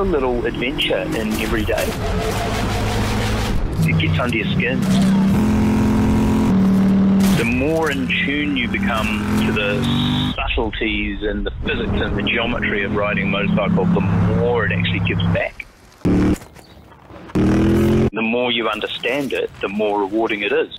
a little adventure in every day. It gets under your skin. The more in tune you become to the subtleties and the physics and the geometry of riding a motorcycle, the more it actually gives back. The more you understand it, the more rewarding it is.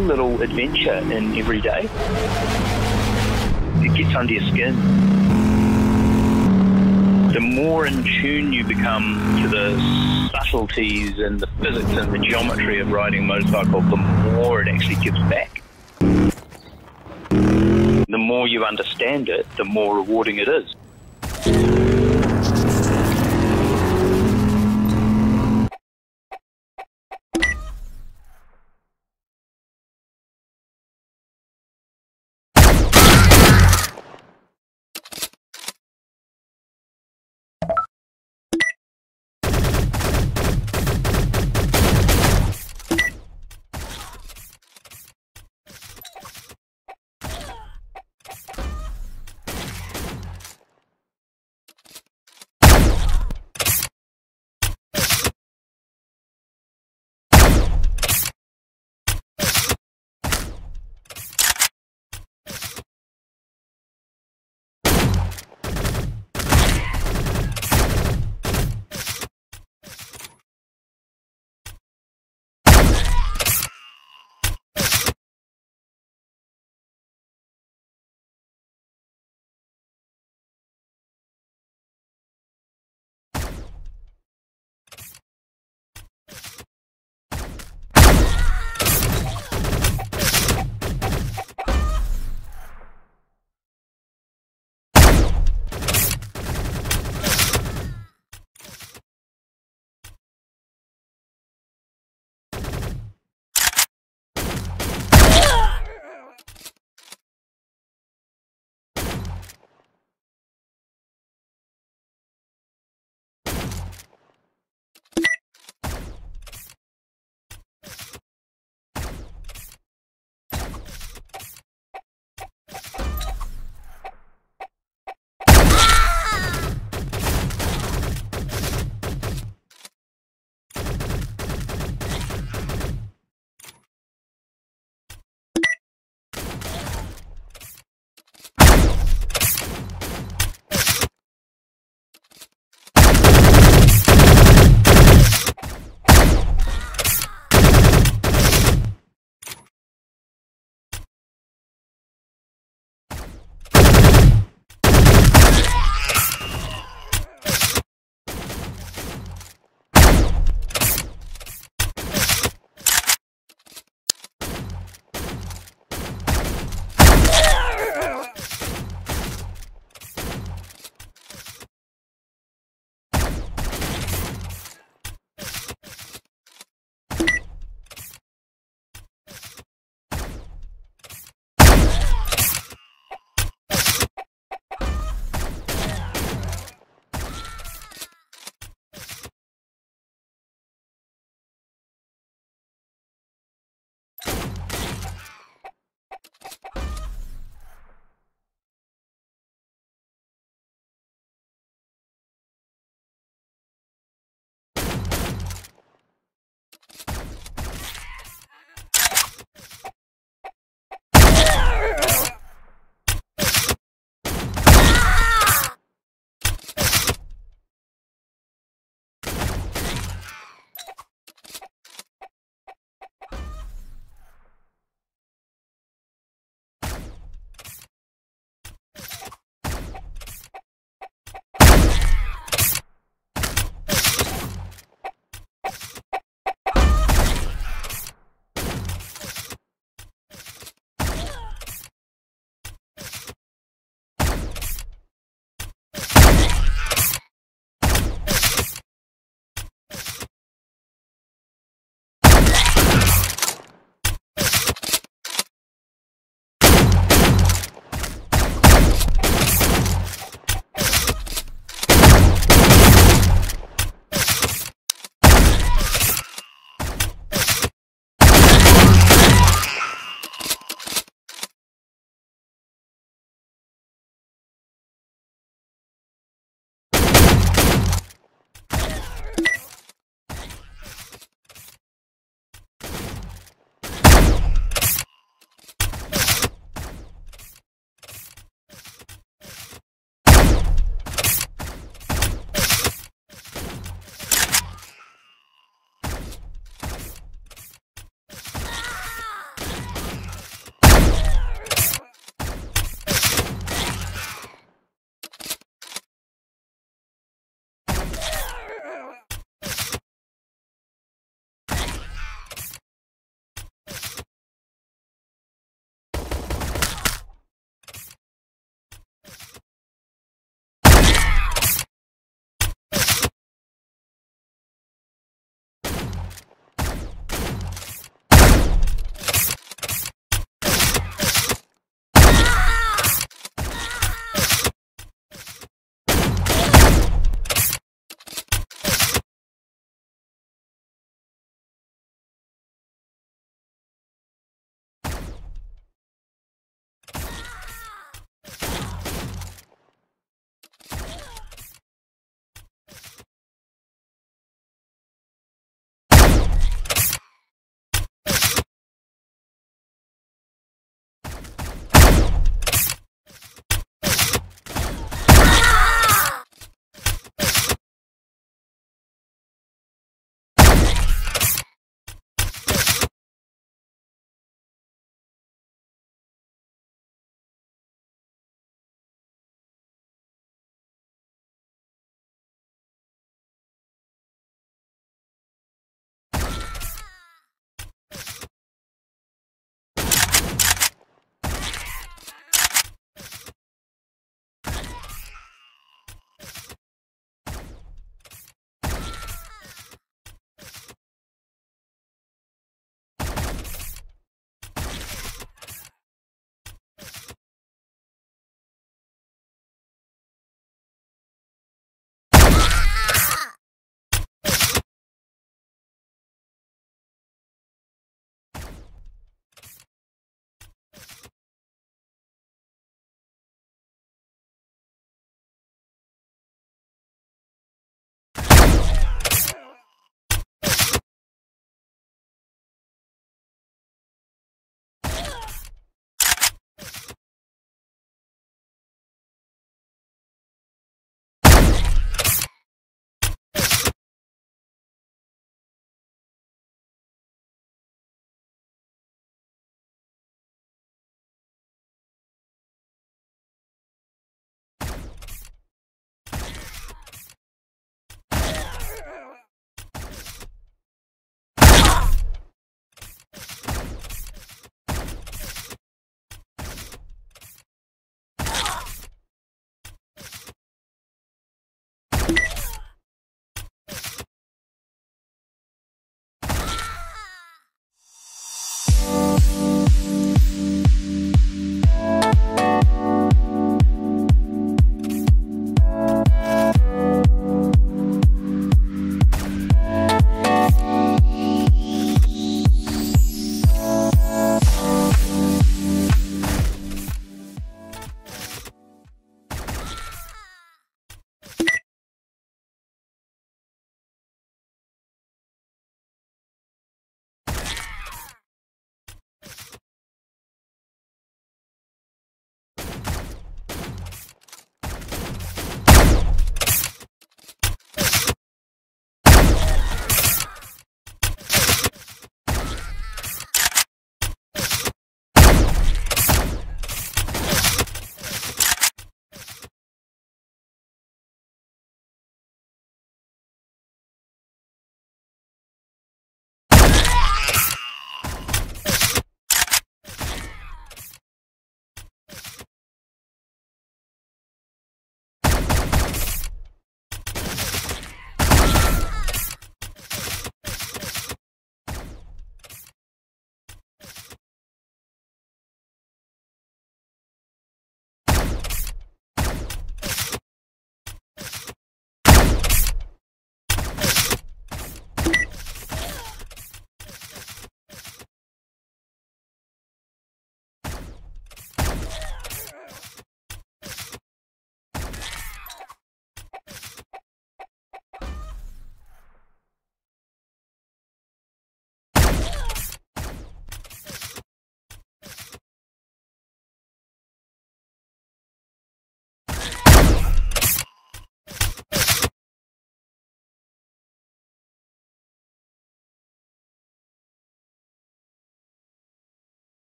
a little adventure in every day. It gets under your skin. The more in tune you become to the subtleties and the physics and the geometry of riding a motorcycle, the more it actually gives back. The more you understand it, the more rewarding it is.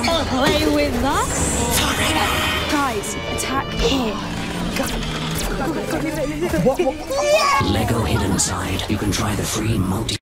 Stay with us? Guys, attack here. Lego Hidden Side. You can try the free multi.